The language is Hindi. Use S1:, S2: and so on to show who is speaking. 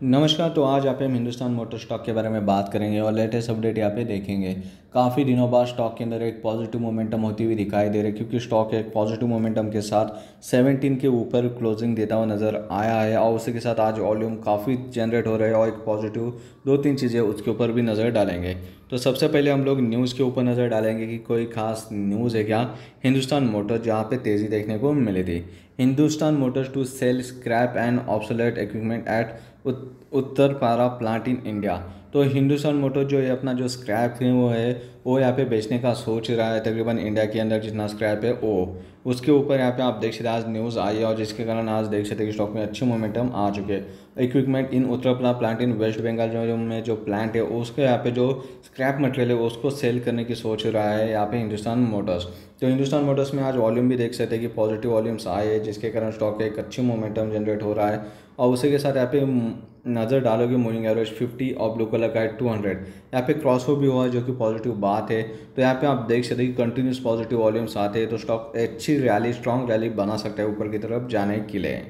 S1: नमस्कार तो आज आप हम हिंदुस्तान मोटर स्टॉक के बारे में बात करेंगे और लेटेस्ट अपडेट यहाँ पे देखेंगे। काफ़ी दिनों बाद स्टॉक के अंदर एक पॉजिटिव मोमेंटम होती हुई दिखाई दे रही है, क्योंकि स्टॉक एक पॉजिटिव मोमेंटम के साथ 17 के ऊपर क्लोजिंग देता हुआ नज़र आया है और उसी के साथ आज वॉल्यूम काफ़ी जनरेट हो रहे हैं और एक पॉजिटिव दो तीन चीज़ें उसके ऊपर भी नज़र डालेंगे। तो सबसे पहले हम लोग न्यूज़ के ऊपर नज़र डालेंगे कि कोई खास न्यूज़ है क्या? हिंदुस्तान मोटर जहाँ पे तेज़ी देखने को मिली थी। Hindustan motors to sell scrap and obsolete equipment at Uttarpara plant in India तो हिंदुस्तान मोटर जो है, अपना जो स्क्रैप है, वो है वो यहाँ पे बेचने का सोच रहा है तकरीबन इंडिया के अंदर जितना स्क्रैप है वो। उसके ऊपर यहाँ पे आप देख सकते आज न्यूज़ आई है और जिसके कारण आज देख सकते कि स्टॉक में अच्छी मोमेंटम आ चुके हैं। Equipment in Uttar plant in West Bengal जो में जो प्लांट है, उसके यहाँ पे जो स्क्रैप मटेरियल है, उसको सेल करने की सोच रहा है यहाँ पे हिंदुस्तान मोटर्स तो हिंदुस्तान मोटर्स में आज वॉल्यूम भी देख सकते हैं कि पॉजिटिव वॉल्यूम्स आए जिसके कारण स्टॉक एक अच्छी मोमेंटम जनरेट हो रहा है। और उसी के साथ यहाँ पे नज़र डालोगे मूविंग एवरेज फिफ्टी और ब्लू कलर का है टू हंड्रेड यहाँ पे क्रॉस हो भी हुआ है जो कि पॉजिटिव बात है। तो यहाँ पे आप देख सकते हैं कि कंटिन्यूस पॉजिटिव वॉल्यूम्स आते हैं तो स्टॉक अच्छी रैली स्ट्रॉन्ग रैली बना सकता है ऊपर की तरफ़ जाने के लिए।